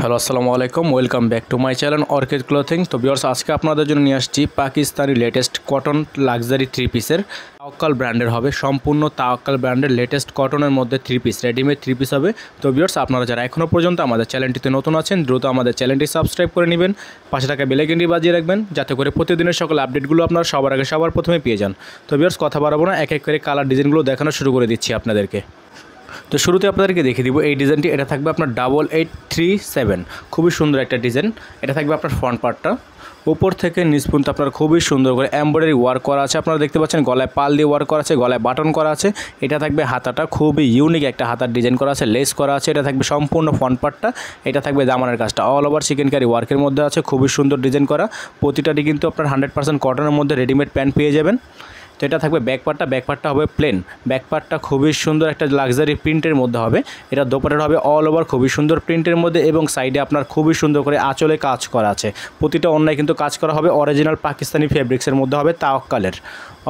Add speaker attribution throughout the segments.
Speaker 1: Hello, আসসালামু আলাইকুম। Welcome back to my channel orchid clothing তো বিয়ার্স আজকে আপনাদের জন্য নিয়ে আসছি Pakistani latest cotton luxury three পিসের তাওয়াক্কাল ব্র্যান্ডের হবে, সম্পূর্ণ তাওয়াক্কাল ব্র্যান্ডের লেটেস্ট কটনের মধ্যে three piece readymade three piece হবে। তো বিয়ার্স আপনারা যারা এখনও পর্যন্ত আমাদের চ্যানেলটিতে নতুন আছেন, দ্রুত আমাদের চ্যানেলটি সাবস্ক্রাইব করে নেবেন। পাশে থাকা বেলাইকেনটি বাজিয়ে রাখবেন, যাতে করে প্রতিদিনের সকল আপডেটগুলো আপনারা সবার আগে সবার প্রথমে পেয়ে যান। তো বিয়ার্স কথা বাড়াবো না, এক এক করে কালার ডিজাইনগুলো দেখানো শুরু করে দিচ্ছি আপনাদেরকে। তো শুরুতে আপনাদেরকে দেখিয়ে দিব, এই ডিজাইনটি, এটা থাকবে আপনার ডাবল এইট থ্রি সেভেন খুবই সুন্দর একটা ডিজাইন। এটা থাকবে আপনার ফ্রন্ট পার্টটা উপর থেকে নিচ পর্যন্ত আপনার খুবই সুন্দর করে এমব্রয়ডারি ওয়ার্ক করা আছে। আপনারা দেখতে পাচ্ছেন গলায় পাল দিয়ে ওয়ার্ক করা আছে, গলায় বাটন করা আছে। এটা থাকবে হাতাটা, খুবই ইউনিক একটা হাতার ডিজাইন করা আছে লেস করা আছে। এটা থাকবে সম্পূর্ণ ফ্রন্ট পার্টটা এটা থাকবে দামানের কাজটা। অল ওভার চিকেন কারি ওয়ার্কের মধ্যে আছে, খুবই সুন্দর ডিজাইন করা। প্রতিটাটি কিন্তু আপনার হান্ড্রেড পার্সেন্ট কটনের মধ্যে রেডিমেড প্যান্ট পেয়ে যাবেন। তো এটা থাকবে ব্যাক পার্টটা ব্যাক পার্টটা হবে প্লেন ব্যাক পার্টটা খুবই সুন্দর একটা লাক্সারি প্রিন্টের মধ্যে হবে। এটা দোপাটার হবে অল ওভার খুবই সুন্দর প্রিন্টের মধ্যে এবং সাইডে আপনার খুবই সুন্দর করে আঁচলে কাজ করা আছে। প্রতিটা অন্যায় কিন্তু কাজ করা হবে। অরিজিনাল পাকিস্তানি ফেব্রিক্সের মধ্যে হবে তাওয়াক্কালের।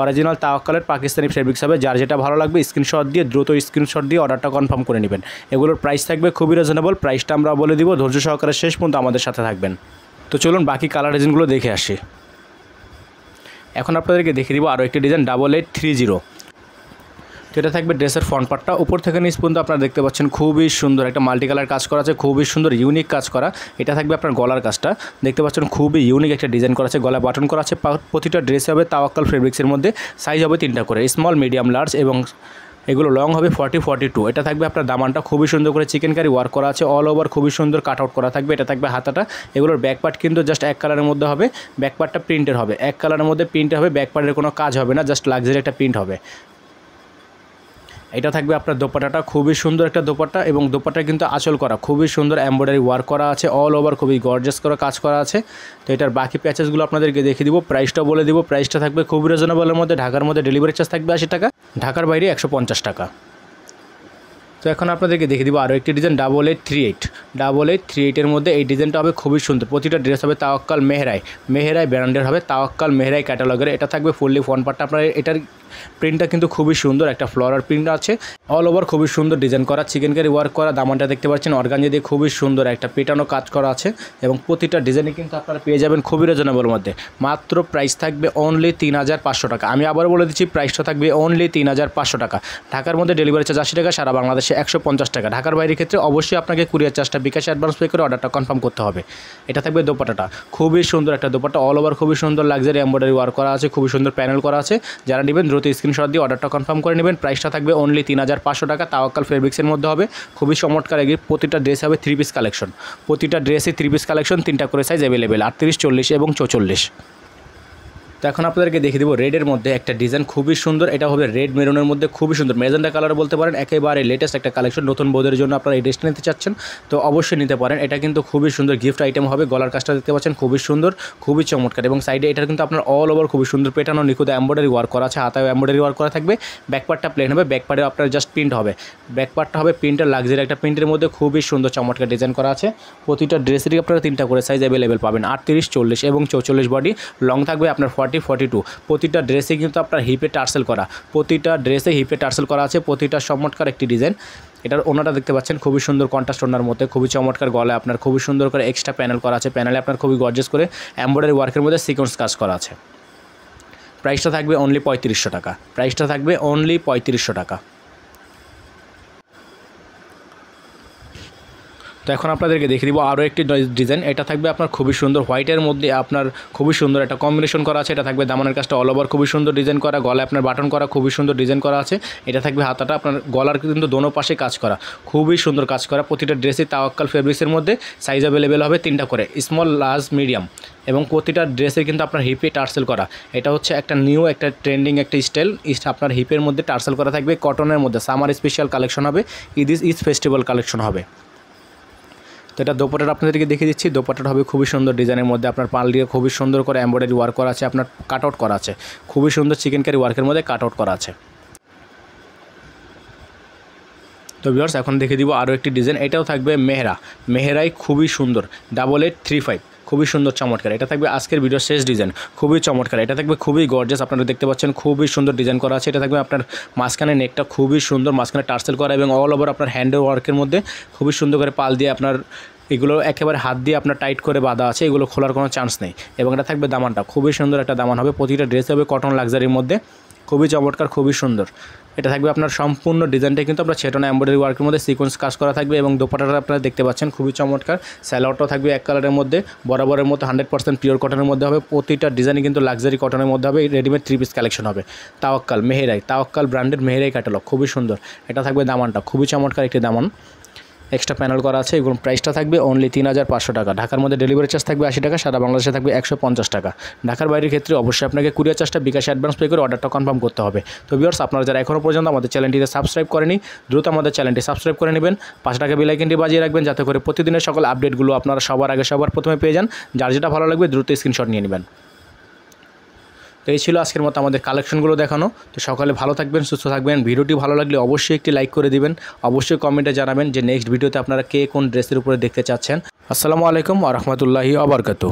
Speaker 1: অরিজিনাল তাওয়াক্কালের পাকিস্তানি ফেব্রিক্স হবে। যার যেটা ভালো লাগবে স্ক্রিনশট দিয়ে, দ্রুত স্ক্রিনশট দিয়ে অর্ডারটা কনফার্ম করে নেবেন। এগুলোর প্রাইস থাকবে খুবই রিজনেবল প্রাইসটা আমরা বলে দিব। ধৈর্য সহকারে শেষ পর্যন্ত আমাদের সাথে থাকবেন। তো চলুন বাকি কালার ডিজাইনগুলো দেখে আসি। এখন আপনাদেরকে দেখিয়ে দিব আরও একটি design double eight three zero যেটা থাকবে ড্রেসের ফ্রন্ট পার্টটা উপর থেকে নিচ পর্যন্ত আপনারা দেখতে পাচ্ছেন খুবই সুন্দর একটা মাল্টি কালার কাজ করা আছে, খুবই সুন্দর ইউনিক কাজ করা। এটা থাকবে আপনার গলার কাজটা। দেখতে পাচ্ছেন খুবই ইউনিক একটা ডিজাইন করা আছে গলা বাটন করা আছে। প্রতিটা ড্রেসে হবে তাওয়াক্কাল ফেব্রিক্সের মধ্যে। সাইজ হবে তিনটা করে স্মল মিডিয়াম লার্জ এবং এগুলো লং হবে ফর্টি ফর্টি টু এটা থাকবে আপনার দামানটা খুবই সুন্দর করে চিকেন কারি ওয়ার্ক করা আছে অল ওভার খুবই সুন্দর কাট আউট করা থাকবে, এটা থাকবে হাতাটা। এগুলোর ব্যাকপার্ট কিন্তু জাস্ট এক কালারের মধ্যে হবে ব্যাক পার্টটা প্রিন্টের হবে। এক কালারের মধ্যে প্রিন্ট হবে ব্যাকপার্টের কোনো কাজ হবে না জাস্ট লাক্সারি একটা প্রিন্ট হবে। এটা থাকবে আপনার দোপাটাটা খুবই সুন্দর একটা দোপাটা এবং দোপাটা কিন্তু আচল করা। খুবই সুন্দর এমব্রয়ডারি ওয়ার্ক করা আছে অল ওভার খুবই গর্জাস করা কাজ করা আছে। তো এটার বাকি প্যাচেসগুলো আপনাদেরকে দেখিয়ে দিব প্রাইসটা বলে দিব। প্রাইসটা থাকবে খুব রিজনেবলের মধ্যে, ঢাকার মধ্যে ডেলিভারি চার্জ থাকবে আশি টাকা, ঢাকার বাইরে একশো পঞ্চাশ টাকা। তো এখন আপনাদেরকে দেখে দিব আরও একটি design double eight three eight double eight three এইটের মধ্যে এই ডিজাইনটা হবে খুবই সুন্দর। প্রতিটা ড্রেস হবে তাওয়াক্কাল মেহরাই। মেহরাই ব্র্যান্ডের হবে তাওয়াক্কাল মেহরাই ক্যাটালগের এটা থাকবে ফুললি ফ্রন্ট পার্টটা আপনার এটার প্রিন্টটা কিন্তু খুবই সুন্দর, একটা ফ্লোরার প্রিন্ট আছে। অল ওভার খুবই সুন্দর ডিজাইন করা চিকেন কারি ওয়ার্ক করা, দামানটা দেখতে পাচ্ছেন অর্গানজি দিয়ে খুবই সুন্দর একটা পেটানো কাজ করা আছে এবং প্রতিটা ডিজাইনে কিন্তু আপনারা পেয়ে যাবেন খুবই রিজনেবল মধ্যে। মাত্র প্রাইস থাকবে অনলি তিন হাজার পাঁচশো টাকা। আমি আবার বলে দিচ্ছি প্রাইসটা থাকবে অনলি তিন হাজার পাঁচশো টাকা। ঢাকার মধ্যে ডেলিভারি চার্জ আশি টাকা, সারা বাংলাদেশে একশো পঞ্চাশ টাকা। ঢাকার বাইরের ক্ষেত্রে অবশ্যই আপনাকে কুরিয়ার চার্জটা বিকাশ অ্যাডভান্স পে করে অর্ডারটা কনফার্ম করতে হবে। এটা থাকবে দোপাটাটা খুবই সুন্দর একটা দোপাটা অল ওভার খুবই সুন্দর লাগজারি এম্ব্রয়ডারি ওয়ার্ক করা আছে, খুবই সুন্দর প্যানেল করা আছে। যারা নেবেন দ্রুত স্ক্রিনশট দিয়ে অর্ডারটা কনফার্ম করে নেবেন। প্রাইসটা থাকবে অনলি তিন হাজার পাঁচশো টাকা। তাওয়াক্কাল ফেব্রিক্সের মধ্যে হবে। খুবই চমৎকার এগিয়ে প্রতিটা ড্রেস হবে থ্রি পিস কালেকশন প্রতিটা ড্রেসে থ্রি পিস কালেকশন তিনটা করে সাইজ অ্যাভেলেবেল আটত্রিশ, চল্লিশ এবং চৌচল্লিশ। তো এখন আপনাদেরকে দেখে দেবো রেডের মধ্যে একটা ডিজাইন খুবই সুন্দর। এটা হবে রেড মেরুনের মধ্যে খুবই সুন্দর। মেজেন্ডা কালার বলতে পারেন, একেবারে লেটেস্ট একটা কালেকশন নতুন বৌদের জন্য আপনারা এই ড্রেসটা নিতে চাচ্ছেন। তো অবশ্যই নিতে পারেন। এটা কিন্তু খুবই সুন্দর গিফট আইটেম হবে। গলার কাজটা দেখতে পাচ্ছেন, খুবই সুন্দর, খুবই চমৎকার। এবং সাইডে এটা কিন্তু আপনার অল ওভার খুবই সুন্দর পেটানো নিখুঁত এম্ব্রয়ডারি ওয়ার্ক করা আছে, হাতায় এম্ব্রয়ডারি ওয়ার্ক করা থাকবে। ব্যাকপার্টটা প্লেন হবে ব্যাকপার্টে আপনার জাস্ট প্রিন্ট হবে। ব্যাকপার্টটা হবে প্রিন্টের লাক্সারি একটা প্রিন্টের মধ্যে খুবই সুন্দর চমৎকার ডিজাইন করা আছে। প্রতিটা ড্রেসেরই আপনারা তিনটা করে সাইজ অ্যাভেলেবেল পাবেন। আটত্রিশ, চল্লিশ এবং চৌচল্লিশ বডি লং থাকবে আপনার ফর্টি টু প্রতিটা ড্রেসে কিন্তু আপনার হিপে টার্সেল করা। প্রতিটা ড্রেসে হিপে টার্সেল করা আছে। প্রতিটা চমৎকার একটি ডিজাইন এটার ওনাটা দেখতে পাচ্ছেন, খুবই সুন্দর কন্ট্রাস্ট ওনার মধ্যে, খুবই চমৎকার গলায় আপনার, খুবই সুন্দর করে এক্সট্রা প্যানেল করা আছে। প্যানেলে আপনার খুবই গর্জেস করে এম্ব্রয়ডারি ওয়ার্কের মধ্যে সিকোয়েন্স কাজ করা আছে। প্রাইসটা থাকবে অনলি পঁয়ত্রিশশো টাকা। প্রাইসটা থাকবে অনলি পঁয়ত্রিশশো টাকা। তো এখন আপনাদেরকে দেখে দিব আরও একটি ডিজাইন এটা থাকবে আপনার খুবই সুন্দর হোয়াইটের মধ্যে আপনার খুবই সুন্দর একটা কম্বিনেশন করা আছে। এটা থাকবে দামানের কাজটা অল ওভার খুবই সুন্দর ডিজাইন করা। গলায় আপনার বাটন করা, খুবই সুন্দর ডিজাইন করা আছে। এটা থাকবে হাতাটা আপনার গলার কিন্তু দোনো পাশে কাজ করা। খুবই সুন্দর কাজ করা। প্রতিটা ড্রেসে তাওয়াক্কাল ফেব্রিক্সের মধ্যে সাইজ অ্যাভেলেবেল হবে তিনটা করে। স্মল লার্জ মিডিয়াম এবং প্রতিটা ড্রেসে কিন্তু আপনার হিপে টার্সেল করা। এটা হচ্ছে একটা নিউ একটা ট্রেন্ডিং একটা স্টাইল আপনার হিপের মধ্যে টার্সেল করা থাকবে। কটনের মধ্যে সামার স্পেশাল কালেকশন হবে। ঈদ ইজ ফেস্টিভ্যাল কালেকশন হবে। তো এটা দোপাটাটা আপনাদেরকে দেখিয়ে দিচ্ছি। দোপাটাটা হবে খুবই সুন্দর ডিজাইনের মধ্যে। আপনার পাল দিয়ে খুবই সুন্দর করে এম্ব্রয়ডারি ওয়ার্ক করা আছে, আপনার কাট আউট করা আছে। খুবই সুন্দর চিকেন কারি ওয়ার্কের মধ্যে কাট আউট করা আছে। তো ভিউয়ার্স এখন দেখে দিব আরও একটি ডিজাইন এটাও থাকবে মেহরা। মেহরাই খুবই সুন্দর। ডাবল এইট থ্রি ফাইভ খুবই সুন্দর চমৎকার। এটা থাকবে আজকের ভিডিওর শেষ ডিজাইন খুবই চমৎকার। এটা থাকবে খুবই গর্জাস আপনারা দেখতে পাচ্ছেন, খুবই সুন্দর ডিজাইন করা আছে। এটা থাকবে আপনার মাঝখানে নেকটা খুবই সুন্দর, মাঝখানে টার্সেল করা এবং অল ওভার আপনার হ্যান্ড ওয়ার্কের মধ্যে খুবই সুন্দর করে পাল দিয়ে আপনার এগুলো একেবারে হাত দিয়ে আপনার টাইট করে বাঁধা আছে, এগুলো খোলার কোনো চান্স নেই। এবং এটা থাকবে দামানটা। খুবই সুন্দর একটা দামান হবে। প্রতিটা ড্রেস হবে কটন লাক্সারির মধ্যে। খুবই চমৎকার, খুবই সুন্দর। এটা থাকবে আপনার সম্পূর্ণ ডিজাইনটা কিন্তু আপনার ছেটনা এমব্রয়ডারি ওয়ার্কের মধ্যে সিকোয়েন্স কাজ করা থাকবে এবং দোপাটাটা আপনারা দেখতে পাচ্ছেন, খুবই চমৎকার। স্যালোয়ারটাও থাকবে এক কালারের মধ্যে, বরাবরের মতো হান্ড্রেড পার্সেন্ট পিওর কটনের মধ্যে হবে। প্রতিটা ডিজাইনই কিন্তু লাক্সারি কটনের মধ্যে হবে। রেডিমেড থ্রি পিস কালেকশন হবে। তাওয়াক্কাল, মেহেরাই, তাওয়াক্কাল ব্র্যান্ডেড মেহেরাই ক্যাটালগ খুবই সুন্দর। এটা থাকবে দামানটা, খুবই চমৎকার একটি দামান। এক্সট্রা প্যানেল করা আছে এগুলো প্রাইসটা থাকবে অনলি তিন হাজার পাঁচশো টাকা। ঢাকার মধ্যে ডেলিভারি চার্জ থাকবে আশি টাকা, সারা বাংলাদেশে থাকবে একশো পঞ্চাশ টাকা। ঢাকার বাইরের ক্ষেত্রে অবশ্যই আপনাকে কুরিয়ার চার্জটা বিকাশে অ্যাডভান্স পে করে অর্ডারটা কনফার্ম করতে হবে। তো ভিউয়ার্স আপনারা যারা এখনও পর্যন্ত আমাদের চ্যানেলটিতে সাবস্ক্রাইব করেনি, দ্রুত আমাদের চ্যানেলটি সাবস্ক্রাইব করে নেবেন। পাঁচ টাকা বেলাইকেনটি বাজিয়ে রাখবেন, যাতে করে প্রতিদিনের সকল আপডেটগুলো আপনারা সবার আগে সবার প্রথমে পেয়ে যান। যার যেটা ভালো লাগবে, দ্রুত স্ক্রিনশট নিয়ে নেবেন। তো এই ছিল আজকের মতো আমাদের কালেকশনগুলো দেখানো। তো সকালে ভালো থাকবেন, সুস্থ থাকবেন। ভিডিওটি ভালো লাগলে অবশ্যই একটি লাইক করে দিবেন। অবশ্যই কমেন্টে জানাবেন যে নেক্সট ভিডিওতে আপনারা কে কোন ড্রেসের উপরে দেখতে চাচ্ছেন। আসসালামু আলাইকুম আ রহমতুল্লাহি আবরকাতু